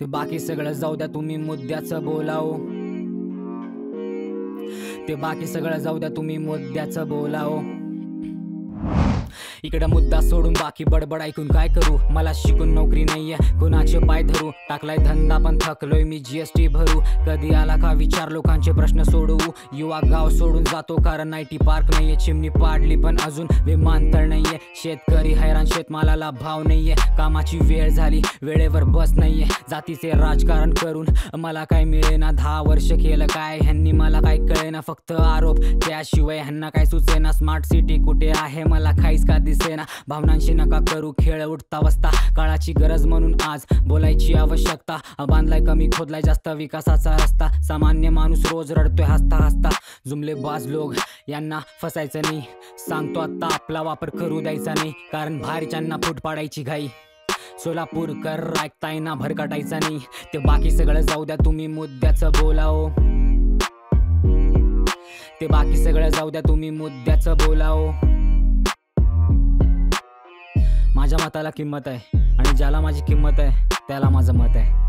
ते बाकी सगळं जाऊ द्या तुम्ही मुद्द्याचं बोलाव. ते बाकी सगळं जाऊ द्या तुम्ही मुद्द्याचं बोलाव. इकडं मुद्दा सोडून बाकी बडबड ऐकून काय करू? मला शिकून नोकरी नाहीये कुणाचे पाय धरू? टाकलाय धंदा पण थकलोय मी जीएसटी भरू. कधी आला का विचार लोकांचे प्रश्न सोडवू? युवा गाव सोडून जातो कारण आयटी पार्क नाहीये चिमणी पाडली पण अजून विमानतळ नाहीये. शेतकरी हैराण शेतमालाला भाव नाहीये. कामाची वेळ झाली वेळेवर बस नाहीये. जातीचे राजकारण करून मला काय मिळेना? दहा वर्ष केलं काय? ह्यांनी मला काय कळेना? फक्त आरोप. त्याशिवाय ह्यांना काय सुचेना? स्मार्ट सिटी कुठे आहे? मला काहीच का दिसेना. भावनांशी नका करू खेळ उठता बसता. काळाची गरज म्हणून आज बोलायची आवश्यकता. बांधलाय कमी खोदलाय जास्त विकासाचा रस्ता. सामान्य माणूस रोज रडतोय हसता हसता. जुमले बाज लोक यांना फसायचं नाही. सांगतो आता आपला वापर करू द्यायचा नाही. कारण भारीच्यांना फूट पाडायची घाई. सोलापूरकर ऐकताय ना भरकटायचा नाही. ते बाकी सगळं जाऊ द्या तुम्ही मुद्द्याचं बोलाव. ते बाकी सगळं जाऊ द्या तुम्ही मुद्द्याचं बोलाव. माझ्या मताला किंमत आहे. आणि ज्याला माझी किंमत आहे त्याला माझं मत आहे.